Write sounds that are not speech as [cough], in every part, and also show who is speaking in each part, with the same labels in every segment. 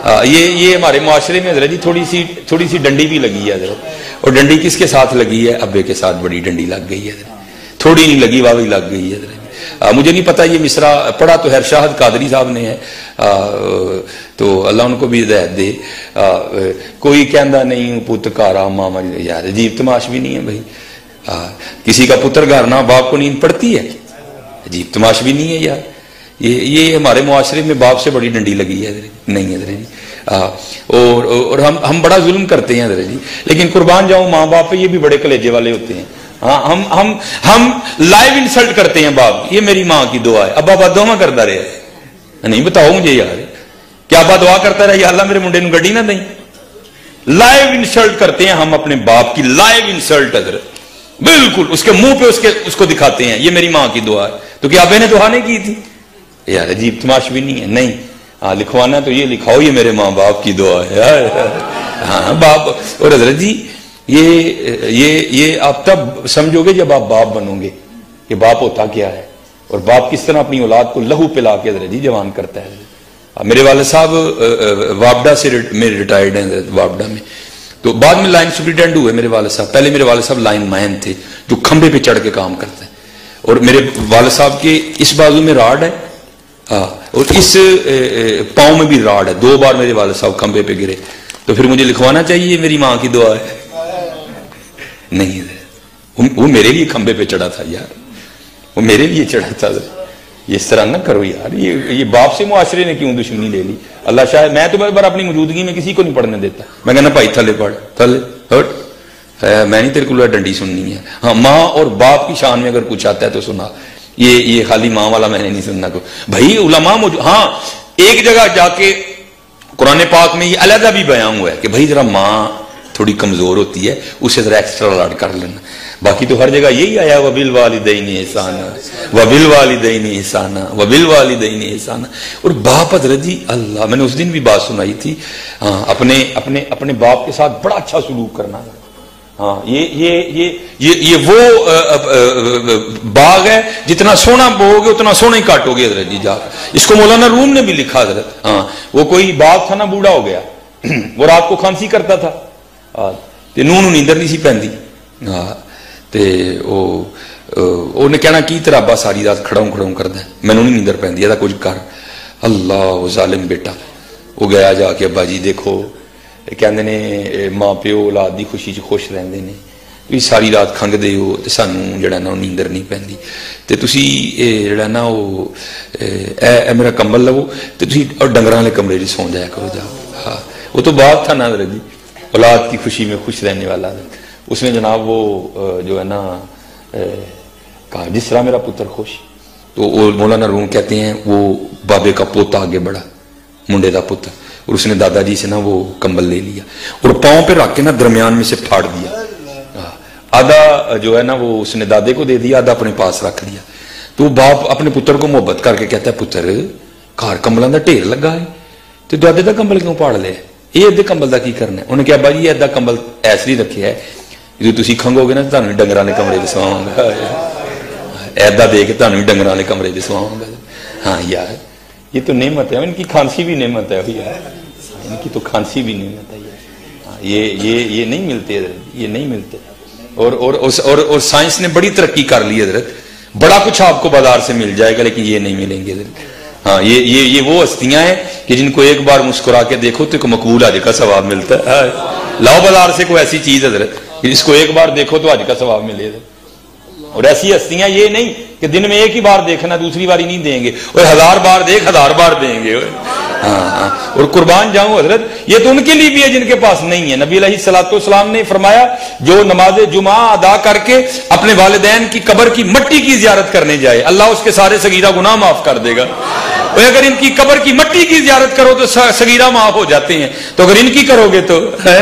Speaker 1: आ, ये ये हमारे माशरे में हज़रत जी थोड़ी सी थोड़ी सी डंडी भी लगी है हज़रत। और डंडी किसके साथ लगी है? अब्बे के साथ बड़ी डंडी लग गई है थोड़ी नहीं लगी वावी लग गई है आ, मुझे नहीं पता ये मिसरा पढ़ा तो है शाहद कादरी साहब ने है। आ, तो अल्लाह उनको भी हिदायत दे। आ, कोई कहता नहीं पुत कारा मामा यार अजीब तमाश भी नहीं है भाई। आ, किसी का पुत्र घर ना बाप को नींद पड़ती है? अजीब तमाश भी नहीं है यार। ये ये हमारे मुआशरे में बाप से बड़ी डंडी लगी है नहीं है जी आ, और और हम हम बड़ा जुल्म करते हैं जी लेकिन कुर्बान जाऊँ माँ बाप पे ये भी बड़े कलेजे वाले होते हैं। हाँ हम हम हम लाइव इंसल्ट करते हैं बाप। ये मेरी माँ की दुआ है। अब आप दुआ करता रहे। नहीं बताओ मुझे यार। क्या आप दुआ करता रहे? अल्लाह मेरे मुंडे गड्डी ना दई लाइव इंसल्ट करते हैं हम अपने बाप की। लाइव इंसल्ट अगर बिल्कुल उसके मुँह पे उसके उसको दिखाते हैं। ये मेरी माँ की दुआ है। तो क्या आपने दुआ नहीं की थी? यार, अजीब तमाश भी नहीं है। नहीं हाँ लिखवाना तो ये, लिखाओ ये मेरे माँ बाप की दुआ है। यार हाँ बाप, और हज़रत जी, ये ये ये आप तब समझोगे जब आप बाप बनोगे कि बाप होता क्या है। और बाप किस तरह अपनी औलाद को लहू पिला के हज़रत जी जवान करता है। मेरे वाले साहब वापडा से मेरे रिटायर्ड हैं वापडा में। तो बाद में लाइन सुप्रिटेंडेंट हुए मेरे वाले साहब। पहले मेरे वाले साहब लाइन मैन थे, जो खंबे पे चढ़ के काम करते हैं। और मेरे वाले साहब के इस बाजू में राड है। हाँ और इस पाँव में भी राड है। दो बार मेरे वाले साहब खंबे पे गिरे। तो फिर मुझे लिखवाना चाहिए मेरी माँ की दुआ है? नहीं वो मेरे लिए खंबे पे चढ़ा था यार। वो मेरे लिए चढ़ा था। इस तरह ना करो यार। ये ये बाप से मुआशरे ने क्यों दुश्मनी ले ली? अल्लाह शायद, मैं तो बार अपनी मौजूदगी में किसी को नहीं पढ़ने देता। मैं कहना, भाई, थले पढ़, थले, हट। मैं नहीं तेरे को डंडी सुननी है। हाँ माँ और बाप की शान में अगर कुछ आता है तो सुना। ये ये खाली माँ वाला मैंने नहीं सुनना को। भाई, उलमा मौजूद हाँ एक जगह जाके कुरान पाक में ये अलहदा भी बयान हुआ है कि भाई जरा माँ थोड़ी कमज़ोर होती है, उसे जरा एक्स्ट्रा लाड कर लेना। बाकी तो हर जगह यही आया, वबिल वाली दईनी एहसाना, वबिल वाली दईनी एहसाना, वबिल वाली दईनी एहसाना। और बाप रज़ी अल्लाह, मैंने उस दिन भी बात सुनाई थी हाँ अपने अपने अपने बाप के साथ बड़ा अच्छा सलूक करना हाँ ये ये ये ये ये वो आ, आ, आ, बाग है जितना सोना बोगे उतना सोना ही काटोगे हजरत जी जा इसको मौलाना रूम ने भी लिखा हजरत हाँ वो कोई बाग था ना बूढ़ा हो गया [clears throat] वो रात को खांसी करता था ਤੇ ਨੂੰ ਨੂੰ ਨੀਂਦਰ ਨਹੀਂ ਸੀ ਪੈਂਦੀ ਹਾਂ ਤੇ ਉਹ ਉਹਨੇ ਕਹਿਣਾ ਕੀ ਤਰਾਬਾ ਸਾਰੀ ਰਾਤ ਖੜਾਉਂ ਖੜਾਉਂ ਕਰਦਾ ਮੈਨੂੰ ਨਹੀਂ ਨੀਂਦਰ ਪੈਂਦੀ ਇਹਦਾ ਕੁਝ ਕਰ ਅੱਲਾ ਉਹ ਜ਼ਾਲਿਮ ਬੇਟਾ ਉਹ ਗਿਆ ਜਾ ਕੇ ਅੱਬਾ ਜੀ ਦੇਖੋ ਕਹਿੰਦੇ ਨੇ ਮਾਂ ਪਿਓ ਔਲਾਦ ਦੀ ਖੁਸ਼ੀ 'ਚ ਖੁਸ਼ ਰਹਿੰਦੇ ਨੇ ਤੁਸੀਂ ਸਾਰੀ ਰਾਤ ਖੰਗਦੇ ਹੋ ਤੇ ਸਾਨੂੰ ਜਿਹੜਾ ਨਾ ਉਹ ਨੀਂਦਰ ਨਹੀਂ ਪੈਂਦੀ ਤੇ ਤੁਸੀਂ ਇਹ ਜਿਹੜਾ ਨਾ ਉਹ ਇਹ ਮੇਰਾ ਕੰਬਲ ਲਵੋ ਤੇ ਤੁਸੀਂ ਡੰਗਰਾਂ ਵਾਲੇ ਕਮਰੇ 'ਚ ਸੌਂ ਜਾਇਆ ਕਰੋ ਜਾ ਹਾਂ ਉਹ ਤੋਂ ਬਾਅਦ था ना जी औलाद की खुशी में खुश रहने वाला उसमें जनाब वो जो है ना कहा जिस तरह मेरा पुत्र खुश तो वो मौलाना रूम कहते हैं वो बाबे का पोता आगे बढ़ा मुंडे का पुत्र और उसने दादाजी से ना वो कंबल ले लिया और पाँव पे रख के ना दरमियान में से फाड़ दिया आधा जो है ना वो उसने दादे को दे दिया आधा अपने पास रख दिया तो बाप अपने पुत्र को मोहब्बत करके कहता है पुत्र घर कंबलों का ढेर लगा है तो दादे का कंबल क्यों पाड़ लिया ਇਹ ਅੱਧੇ ਕੰਬਲ ਦਾ ਕੀ ਕਰਨਾ ਉਹਨੇ ਕਿਹਾ ਬਾਜੀ ਇਹ ਅੱਧਾ ਕੰਬਲ ਐਸ ਲਈ ਰੱਖਿਆ ਹੈ ਜਦੋਂ ਤੁਸੀਂ ਖੰਗੋਗੇ ਨਾ ਤੁਹਾਨੂੰ ਡੰਗਰਾਂ ਦੇ ਕਮਰੇ 'ਚ ਸਵਾਵਾਂਗਾ ऐदा दे के ਤੁਹਾਨੂੰ ਡੰਗਰਾਂ ਵਾਲੇ ਕਮਰੇ 'ਚ ਸਵਾਵਾਂਗਾ हाँ यार ये तो नेमत है इनकी खांसी भी नेमत है भैया। इनकी तो खांसी भी नेमत है हाँ, ये ये ये नहीं मिलते ये नहीं मिलते। और और और और साइंस ने बड़ी तरक्की कर ली हज़रत बड़ा कुछ आपको बाज़ार से मिल जाएगा लेकिन ये नहीं मिलेंगे हाँ ये ये ये वो हस्तियाँ हैं कि जिनको एक बार मुस्कुरा के देखो तो एक मकबूल आज का सवाब मिलता है। लाओ बाज़ार से कोई ऐसी चीज़ हज़रत इसको एक बार देखो तो आज का सवाब मिलेगा और ऐसी हस्तियाँ ये नहीं कि दिन में एक ही बार देखना, दूसरी बारी नहीं देंगे। और हज़ार बार देख, हज़ार बार देंगे। हाँ हाँ। और कुर्बान जाऊँ हज़रत, ये तो उनके लिए भी है जिनके पास नहीं है। नबी सलाम ने फरमाया, जो नमाज़ जुमा अदा करके अपने वालदेन की कबर की मट्टी की जियारत करने जाए, अल्लाह उसके सारे सगीरा गुनाह माफ़ कर देगा। और अगर इनकी कबर की मट्टी की जियारत करो तो सगीरा माफ़ हो जाते हैं। तो अगर इनकी करोगे तो है?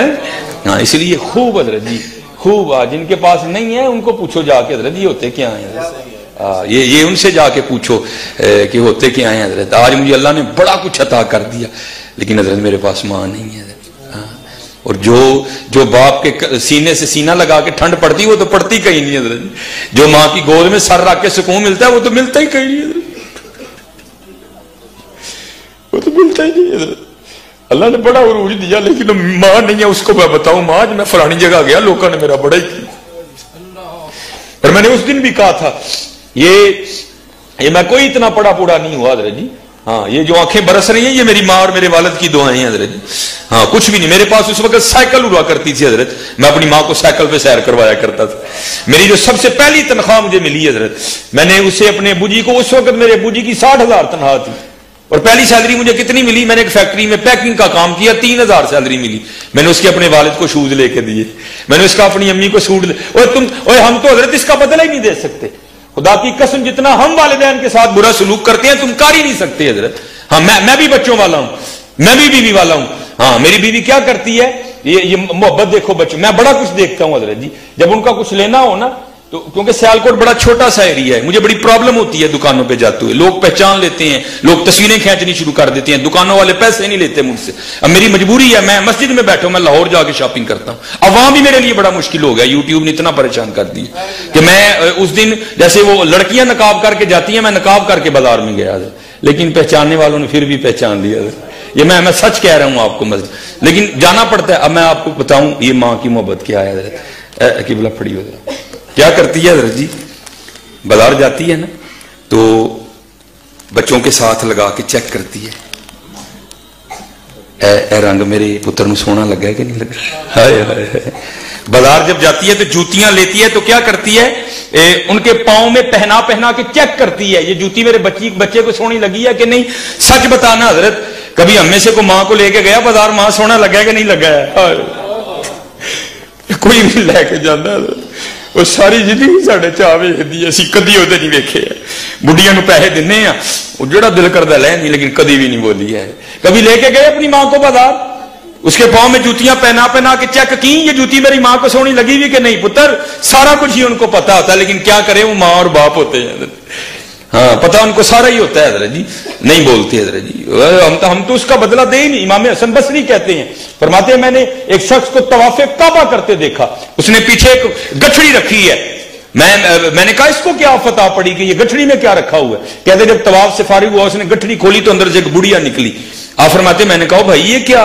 Speaker 1: हाँ इसलिए खूब हज़रत जी खूब जिनके पास नहीं है उनको पूछो जाके हज़रत ये होते क्या है? आ, ये ये उनसे जाके पूछो कि होते क्या हैं हज़रत? आज मुझे अल्लाह ने बड़ा कुछ अता कर दिया लेकिन हज़रत मेरे पास माँ नहीं है और जो जो बाप के सीने से सीना लगा के ठंड पड़ती वो तो पड़ती कहीं नहीं हज़रत। जो माँ की गोद में सर रख के सुकून मिलता है वो तो मिलता ही कहीं नहीं वो तो मिलता ही नहीं हज़रत। अल्लाह ने बड़ा उरूज दिया, लेकिन माँ नहीं है उसको मैं बताऊँ। माँ मैं फलानी जगह गया, लोगों ने मेरा बड़ा ही किया। पर मैंने उस दिन भी कहा था, ये ये मैं कोई इतना पड़ा पुड़ा नहीं हुआ, हज़रत जी। हाँ ये जो आँखें बरस रही हैं, ये मेरी माँ और मेरे वालद की दुआएँ हैं, हज़रत जी। हाँ कुछ भी नहीं। मेरे पास उस वक्त साइकिल हुआ करती थी, हज़रत। मैं अपनी माँ को साइकिल पे सैर करवाया करता था। मेरी जो सबसे पहली तनख्वाह मुझे मिली, हज़रत, मैंने उसे अपने बुजी को, उस वक्त मेरे बुजी की साठ हज़ार तनख्वाह थी। और पहली सैलरी मुझे कितनी मिली? मैंने एक फैक्ट्री में पैकिंग का काम किया, तीन हज़ार सैलरी मिली। मैंने उसके अपने वालिद को शूज़ लेके दिए। मैंने उसका अपनी अम्मी को सूट और तुम और हम तो हज़रत इसका बदला ही नहीं दे सकते। खुदा की कसम, जितना हम वालदेन के साथ बुरा सलूक करते हैं, तुम कर ही नहीं सकते हज़रत। हाँ मैं मैं भी बच्चों वाला हूँ। मैं भी बीवी वाला हूँ। हाँ मेरी बीवी क्या करती है? ये ये मोहब्बत देखो बच्चों, मैं बड़ा कुछ देखता हूँ हज़रत जी। जब उनका कुछ लेना हो ना तो क्योंकि सियालकोट बड़ा छोटा सा एरिया है, मुझे बड़ी प्रॉब्लम होती है दुकानों पे जाते हुए। लोग पहचान लेते हैं, लोग तस्वीरें खींचनी शुरू कर देते हैं। दुकानों वाले पैसे नहीं लेते मुझसे। अब मेरी मजबूरी है, मैं मस्जिद में बैठा मैं लाहौर जाके शॉपिंग करता हूँ। अब वहाँ भी मेरे लिए बड़ा मुश्किल हो गया। यूट्यूब ने इतना परेशान कर दिया कि मैं उस दिन जैसे वो लड़कियाँ नकाब करके जाती हैं, मैं नकाब करके बाज़ार में गया लेकिन पहचानने वालों ने फिर भी पहचान लिया ये मैं मैं सच कह रहा हूँ आपको मस्जिद लेकिन जाना पड़ता है। अब मैं आपको बताऊँ, ये माँ की मोहब्बत क्या है? कि बोला फड़ी हो क्या करती है हज़रत जी? बाज़ार जाती है ना तो बच्चों के साथ लगा के चेक करती है। ए, ए रंग मेरे पुत्र सोना लगा कि नहीं लगा? हाय हाय बाज़ार जब जाती है तो जूतियाँ लेती है तो क्या करती है? ए, उनके पाओ में पहना पहना के चेक करती है ये जूती मेरे बच्ची बच्चे को सोनी लगी है कि नहीं? सच बताना हज़रत कभी हमें से को माँ को लेके गया बाज़ार माँ सोना लगा कि नहीं लगा? है कोई भी लेके जाता। ਉਹ ਸਾਰੀ ਜ਼ਿੰਦਗੀ ਸਾਡੇ ਚਾਹ ਵੇਖਦੀ ਅਸੀਂ ਕਦੀ ਉਹਦੇ ਨਹੀਂ ਵੇਖੇ ਬੁੱਢੀਆਂ ਨੂੰ ਪੈਸੇ ਦਿੰਨੇ ਆ ਉਹ ਜਿਹੜਾ ਦਿਲ ਕਰਦਾ ਲੈਂਦੀ लेकिन कभी भी नहीं बोली है कभी लेके गए अपनी मां को बाजार उसके पाँव में जूतियां पहना पहना के चेक की ये जूती मेरी मां को सोनी लगी हुई कि नहीं पुत्र सारा कुछ ही उनको पता होता है लेकिन क्या करें वो मां और बाप होते हैं हाँ पता उनको सारा ही होता है, हज़रत जी। नहीं बोलते हज़रत जी। हम तो हम तो उसका बदला दे ही नहीं, इमाम हसन बसरी कहते हैं। फरमाते हैं, मैंने एक शख्स को तवाफे काबा करते देखा। उसने पीछे एक गठड़ी रखी है। मैं, मैंने कहा, इसको क्या फता पड़ी कि ये गठड़ी में क्या रखा हुआ है? कहते, जब तवाफ से फारिग हुआ, उसने गठड़ी खोली तो अंदर से एक बुढ़िया निकली। आप फरमाते, मैंने कहा भाई, ये क्या?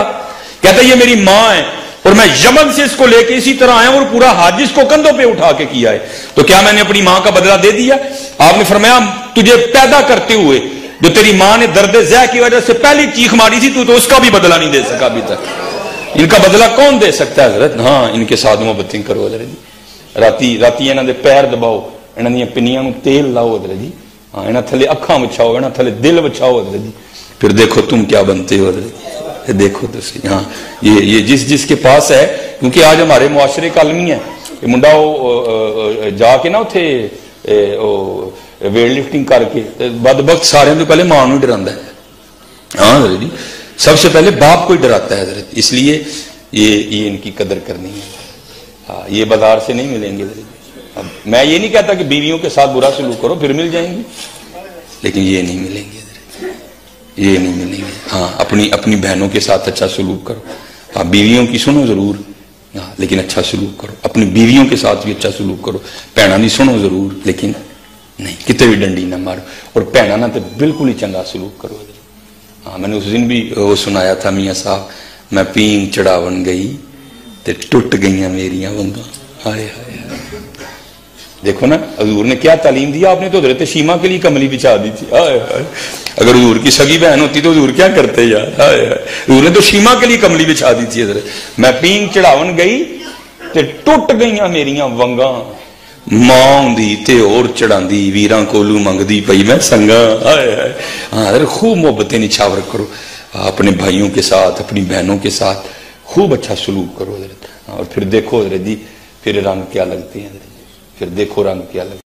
Speaker 1: कहते, ये मेरी माँ है। और मैं यमन से इसको लेके इसी तरह आया और पूरा हाथ जिसको कंधों पे उठा के किया है। तो क्या मैंने अपनी माँ का बदला दे दिया? आपने फरमाया, तुझे पैदा करते हुए जो तेरी माँ ने दर्द जय की वजह से पहली चीख मारी थी, तू तो उसका भी बदला नहीं दे सका अभी तक। इनका बदला कौन दे सकता है, हज़रत? हाँ इनके साथ मोहब्बतें करो, हज़रत जी। राती राती इन्हों पैर दबाओ, इन्हों पिनिया तेल लाओ, हज़रत जी। हाँ इन्हें थले अखा बछाओ, इन्हें थले दिल बछाओ, हज़रत जी। फिर देखो तुम क्या बनते हो, हज़रत देखो तो सही। हाँ ये ये जिस, जिसके पास है, क्योंकि आज हमारे मुआशरे का अलमी है मुंडा, वो जाके ना उथे वेट लिफ्टिंग करके बद वक्त सारे तो पहले माँ डरा है। हाँ जी। सबसे पहले बाप को ही डराता है इसलिए ये ये इनकी कदर करनी है। हाँ ये बाज़ार से नहीं मिलेंगे अब मैं ये नहीं कहता कि बीवियों के साथ बुरा सलूक करो, फिर मिल जाएँगे। लेकिन ये नहीं मिलेंगे ये नहीं मिलेंगे। हाँ अपनी अपनी बहनों के साथ अच्छा सलूक करो। हाँ बीवियों की सुनो ज़रूर। हाँ लेकिन अच्छा सलूक करो। अपनी बीवियों के साथ भी अच्छा सलूक करो। भैना भी सुनो ज़रूर, लेकिन नहीं, कितने भी डंडी ना मारो। और भैना ना तो बिल्कुल ही चंगा सलूक करो। हाँ मैंने उस दिन भी वो सुनाया था मियाँ साहब, मैं पींग चढ़ावन गई तो टुट गई मेरिया वंगा। हाय हाय। देखो ना, हजूर ने क्या तालीम दिया आपने तो हज़रत शीमा के लिए कमली बिछा दी थी। हाय हाय। अगर हजूर की सगी बहन होती तो हजूर क्या करते यार? हाय हाय। ने तो शीमा के लिए कमली बिछा दी थी हज़रत। मैं पींग चढ़ावन गई तो टुट गई मेरिया वंगा। माँ ते और चढ़ाती वीर कोलू मंगती पई मैं संगा। हाँ अरे खूब मोहब्बतें निछावर करो। अपने भाइयों के साथ, अपनी बहनों के साथ खूब अच्छा सलूक करो और फिर देखो जी, फिर रंग क्या लगते हैं फिर देखो रंग क्या लगते